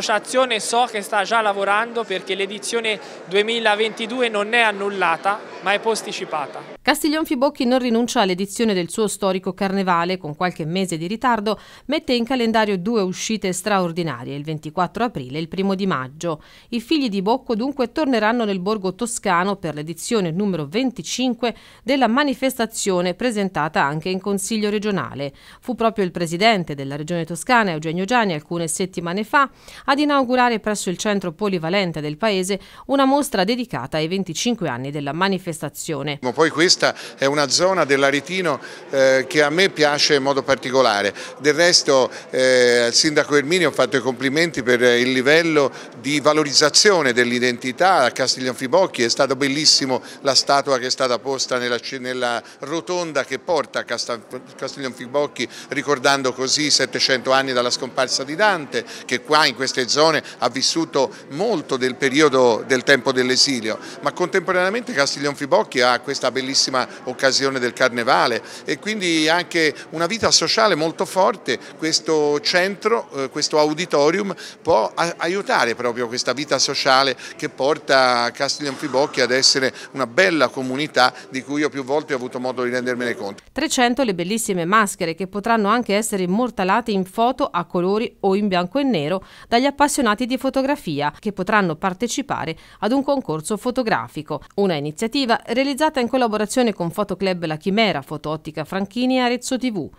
L'associazione so che sta già lavorando perché l'edizione 2022 non è annullata ma è posticipata. Castiglion Fibocchi non rinuncia all'edizione del suo storico carnevale, con qualche mese di ritardo, mette in calendario due uscite straordinarie, il 24 aprile e il 1 di maggio. I figli di Bocco dunque torneranno nel borgo toscano per l'edizione numero 25 della manifestazione presentata anche in Consiglio regionale. Fu proprio il presidente della regione toscana, Eugenio Gianni, alcune settimane fa, ad inaugurare presso il centro polivalente del paese una mostra dedicata ai 25 anni della manifestazione. Poi questa è una zona dell'Aretino eh, che a me piace in modo particolare. Del resto eh, al sindaco Ermini ho fatto i complimenti per il livello di valorizzazione dell'identità a Castiglion Fibocchi, è stata bellissimo la statua che è stata posta nella, nella rotonda che porta a Castiglion Fibocchi ricordando così 700 anni dalla scomparsa di Dante che qua in queste zone ha vissuto molto del periodo del tempo dell'esilio ma contemporaneamente Castiglion Fibocchi ha questa bellissima occasione del carnevale e quindi anche una vita sociale molto forte, questo centro, eh, questo auditorium può aiutare proprio questa vita sociale che porta Castiglionfibocchi ad essere una bella comunità di cui io più volte ho avuto modo di rendermene conto. 300 le bellissime maschere che potranno anche essere immortalate in foto a colori o in bianco e nero dagli appassionati di fotografia che potranno partecipare ad un concorso fotografico, una iniziativa realizzata in collaborazione con Fotoclub La Chimera, Fotoottica Franchini e Arezzo TV.